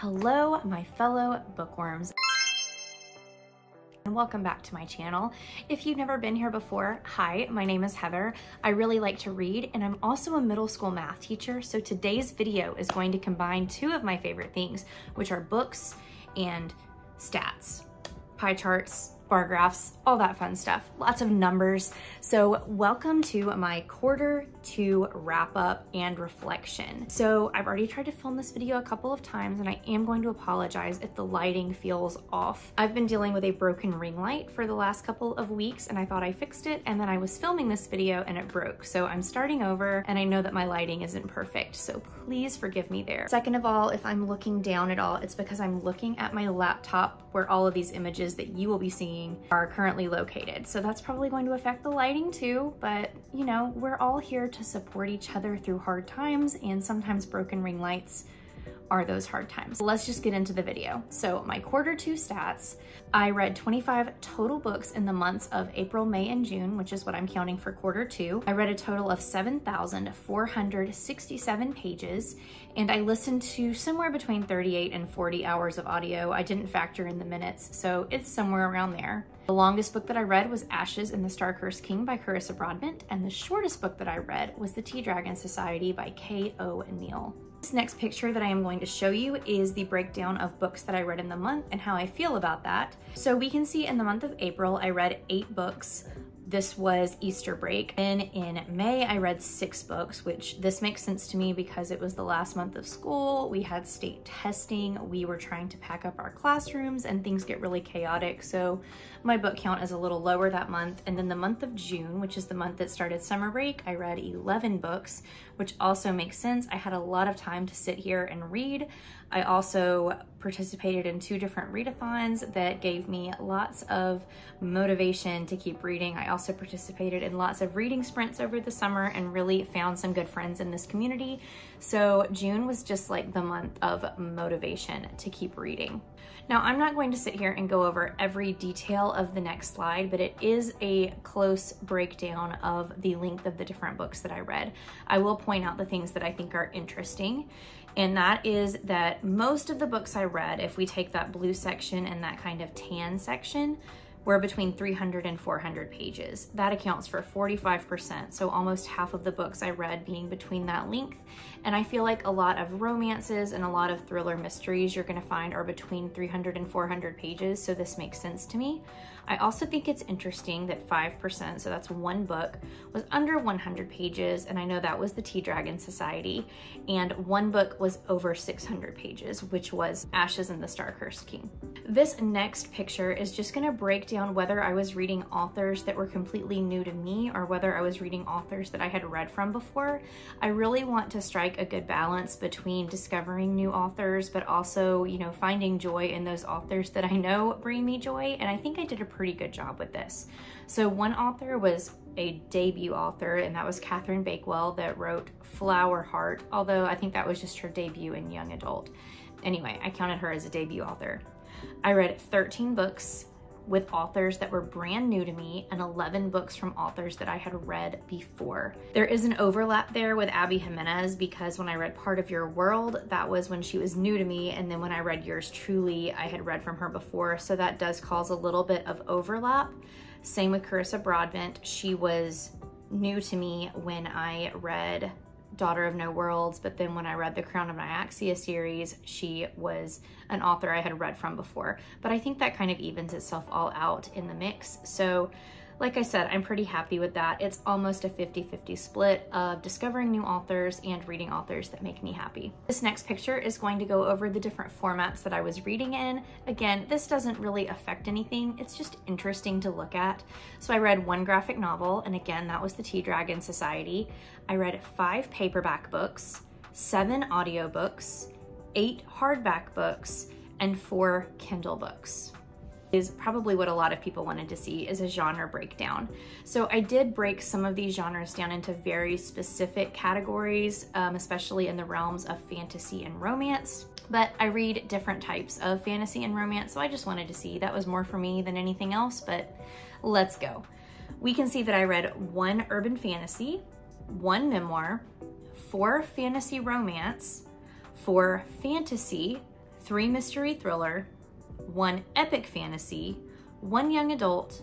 Hello, my fellow bookworms. And welcome back to my channel. If you've never been here before, hi, my name is Heather. I really like to read and I'm also a middle school math teacher. So today's video is going to combine two of my favorite things, which are books and stats, pie charts, bar graphs, all that fun stuff, lots of numbers. So welcome to my quarter two wrap up and reflection. So I've already tried to film this video a couple of times and I am going to apologize if the lighting feels off. I've been dealing with a broken ring light for the last couple of weeks and I thought I fixed it and then I was filming this video and it broke. So I'm starting over and I know that my lighting isn't perfect. So please forgive me there. Second of all, if I'm looking down at all, it's because I'm looking at my laptop where all of these images that you will be seeing are currently located. So that's probably going to affect the lighting too, but you know, we're all here to support each other through hard times and sometimes broken ring lights are those hard times. Let's just get into the video. So my quarter two stats, I read 25 total books in the months of April, May, and June, which is what I'm counting for quarter two. I read a total of 7,467 pages, and I listened to somewhere between 38 and 40 hours of audio. I didn't factor in the minutes, so it's somewhere around there. The longest book that I read was Ashes and the Star-Cursed King by Carissa Broadbent, and the shortest book that I read was The Tea Dragon Society by K. O'Neill. This next picture that I am going to show you is the breakdown of books that I read in the month and how I feel about that. So we can see in the month of April, I read eight books. This was Easter break. And in May, I read six books, which this makes sense to me because it was the last month of school. We had state testing. We were trying to pack up our classrooms and things get really chaotic. So my book count is a little lower that month. And then the month of June, which is the month that started summer break, I read 11 books, which also makes sense. I had a lot of time to sit here and read. I also participated in two different readathons that gave me lots of motivation to keep reading. I also participated in lots of reading sprints over the summer and really found some good friends in this community. So June was just like the month of motivation to keep reading. Now I'm not going to sit here and go over every detail of the next slide, but it is a close breakdown of the length of the different books that I read. I will point out the things that I think are interesting and that is that most of the books I read, if we take that blue section and that kind of tan section, were between 300 and 400 pages. That accounts for 45%, so almost half of the books I read being between that length. And I feel like a lot of romances and a lot of thriller mysteries you're gonna find are between 300 and 400 pages, so this makes sense to me. I also think it's interesting that 5%, so that's one book, was under 100 pages, and I know that was the Tea Dragon Society, and one book was over 600 pages, which was Ashes and the Star-Cursed King. This next picture is just gonna break down whether I was reading authors that were completely new to me or whether I was reading authors that I had read from before. I really want to strike a good balance between discovering new authors, but also, you know, finding joy in those authors that I know bring me joy, and I think I did a pretty good job with this. So one author was a debut author, and that was Catherine Bakewell that wrote Flower Heart, although I think that was just her debut in young adult. Anyway, I counted her as a debut author. I read 13 books with authors that were brand new to me and 11 books from authors that I had read before. There is an overlap there with Abby Jimenez because when I read Part of Your World, that was when she was new to me. And then when I read Yours Truly, I had read from her before. So that does cause a little bit of overlap. Same with Carissa Broadbent. She was new to me when I read Daughter of No Worlds, but then when I read the Crown of Nyaxia series, she was an author I had read from before. But I think that kind of evens itself all out in the mix. So like I said, I'm pretty happy with that. It's almost a 50-50 split of discovering new authors and reading authors that make me happy. This next picture is going to go over the different formats that I was reading in. Again, this doesn't really affect anything. It's just interesting to look at. So I read one graphic novel, and again, that was The Tea Dragon Society. I read five paperback books, seven audiobooks, eight hardback books, and four Kindle books is probably what a lot of people wanted to see is a genre breakdown. So I did break some of these genres down into very specific categories, um, especially in the realms of fantasy and romance. But I read different types of fantasy and romance, so I just wanted to see. That was more for me than anything else, but let's go. We can see that I read one urban fantasy, one memoir, four fantasy romance, four fantasy, three mystery thriller, one epic fantasy, one young adult,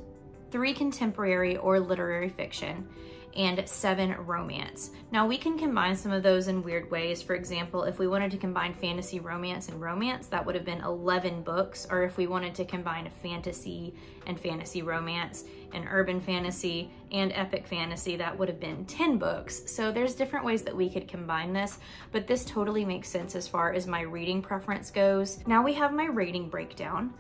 three contemporary or literary fiction, and seven romance. Now we can combine some of those in weird ways. For example, if we wanted to combine fantasy, romance, and romance, that would have been 11 books. Or if we wanted to combine a fantasy and fantasy romance and urban fantasy and epic fantasy, that would have been 10 books. So there's different ways that we could combine this, but this totally makes sense as far as my reading preference goes. Now we have my rating breakdown.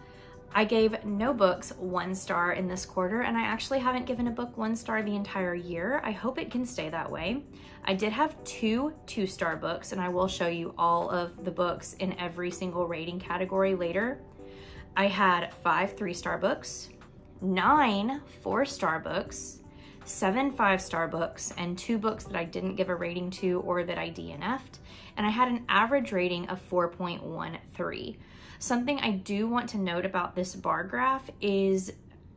I gave no books one star in this quarter, and I actually haven't given a book one star the entire year. I hope it can stay that way. I did have two two star books, and I will show you all of the books in every single rating category later. I had five three star books, nine four star books, seven five star books, and two books that I didn't give a rating to or that I DNF'd. And I had an average rating of 4.13. Something I do want to note about this bar graph is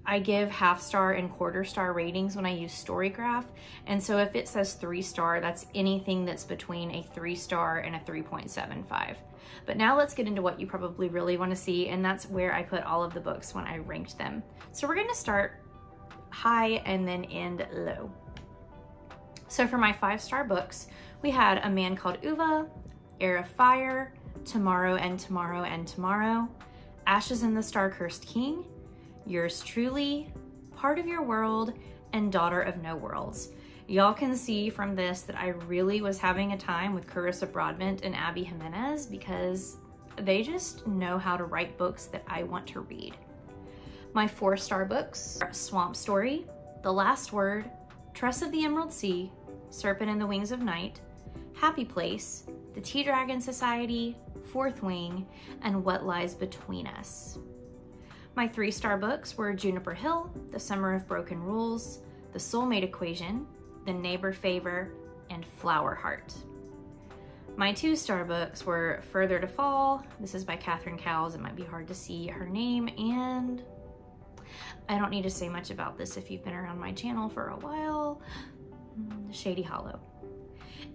I give half star and quarter star ratings when I use StoryGraph. And so if it says three star, that's anything that's between a three star and a 3.75. But now let's get into what you probably really want to see, and that's where I put all of the books when I ranked them. So we're going to start high and then end low. So for my five star books, we had A Man Called Ove, Heir of Fire, Tomorrow and Tomorrow and Tomorrow, Ashes and the Star-Cursed King, Yours Truly, Part of Your World, and Daughter of No Worlds. Y'all can see from this that I really was having a time with Carissa Broadbent and Abby Jimenez because they just know how to write books that I want to read. My four star books are Swamp Story, The Last Word, Tress of the Emerald Sea, Serpent and the Wings of Night, Happy Place, The Tea Dragon Society, Fourth Wing, and What Lies Between Us. My three star books were Juniper Hill, The Summer of Broken Rules, The Soulmate Equation, The Neighbor Favor, and Flower Heart. My two star books were Further to Fall, this is by Catherine Cowles, it might be hard to see her name, and I don't need to say much about this if you've been around my channel for a while, Shady Hollow.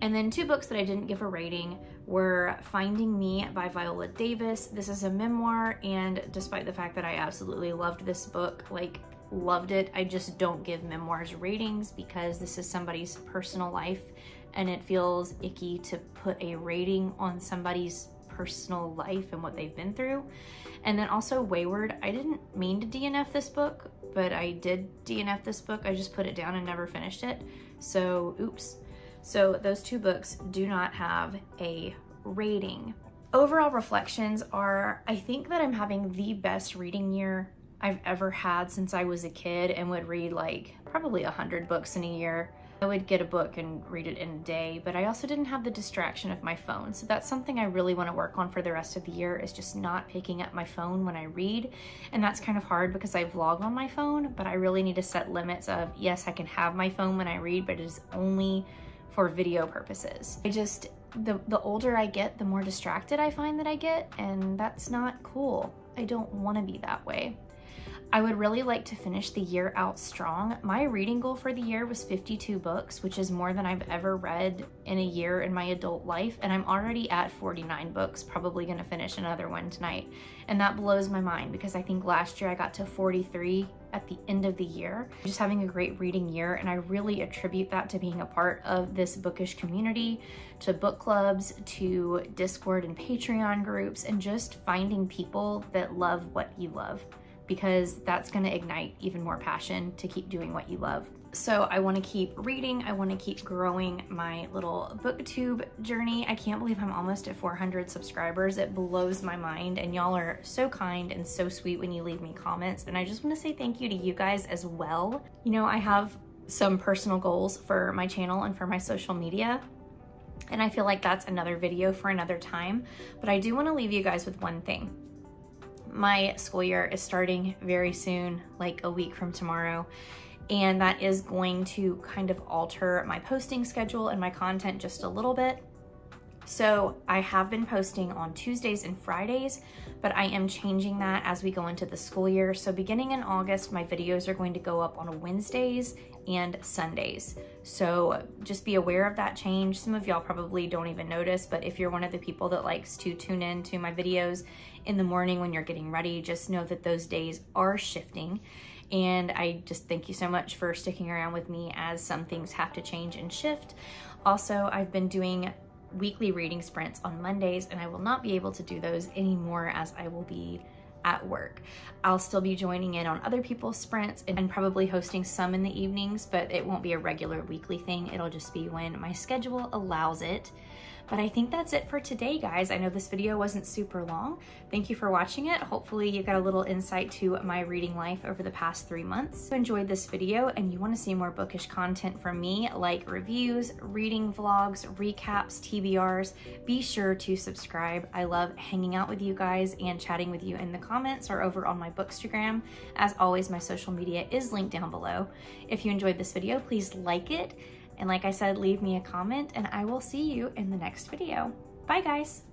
And then two books that I didn't give a rating were Finding Me by Viola Davis. This is a memoir, and despite the fact that I absolutely loved this book, like loved it, I just don't give memoirs ratings because this is somebody's personal life and it feels icky to put a rating on somebody's personal life and what they've been through. And then also Wayward, I didn't mean to DNF this book, but I did DNF this book. I just put it down and never finished it. So oops. So those two books do not have a rating. Overall reflections are, I think that I'm having the best reading year I've ever had since I was a kid and would read like probably a hundred books in a year. I would get a book and read it in a day, but I also didn't have the distraction of my phone. So that's something I really want to work on for the rest of the year is just not picking up my phone when I read. And that's kind of hard because I vlog on my phone, but I really need to set limits of, yes, I can have my phone when I read, but it is only for video purposes. I just, the, the older I get, the more distracted I find that I get, and that's not cool. I don't want to be that way. I would really like to finish the year out strong. My reading goal for the year was 52 books, which is more than I've ever read in a year in my adult life, and I'm already at 49 books, probably gonna finish another one tonight. And that blows my mind because I think last year I got to 43 at the end of the year. Just having a great reading year, and I really attribute that to being a part of this bookish community, to book clubs, to Discord and Patreon groups, and just finding people that love what you love because that's gonna ignite even more passion to keep doing what you love. So I wanna keep reading, I wanna keep growing my little booktube journey. I can't believe I'm almost at 400 subscribers. It blows my mind and y'all are so kind and so sweet when you leave me comments. And I just wanna say thank you to you guys as well. You know, I have some personal goals for my channel and for my social media. And I feel like that's another video for another time. But I do wanna leave you guys with one thing my school year is starting very soon, like a week from tomorrow. And that is going to kind of alter my posting schedule and my content just a little bit. So I have been posting on Tuesdays and Fridays, but I am changing that as we go into the school year. So beginning in August, my videos are going to go up on Wednesdays and Sundays. So just be aware of that change. Some of y'all probably don't even notice, but if you're one of the people that likes to tune in to my videos in the morning when you're getting ready, just know that those days are shifting. And I just thank you so much for sticking around with me as some things have to change and shift. Also, I've been doing weekly reading sprints on Mondays and I will not be able to do those anymore as I will be at work. I'll still be joining in on other people's sprints and probably hosting some in the evenings, but it won't be a regular weekly thing. It'll just be when my schedule allows it. But I think that's it for today, guys. I know this video wasn't super long. Thank you for watching it. Hopefully you got a little insight to my reading life over the past three months. If you enjoyed this video and you wanna see more bookish content from me, like reviews, reading vlogs, recaps, TBRs, be sure to subscribe. I love hanging out with you guys and chatting with you in the comments or over on my Bookstagram. As always, my social media is linked down below. If you enjoyed this video, please like it and like I said, leave me a comment and I will see you in the next video. Bye guys.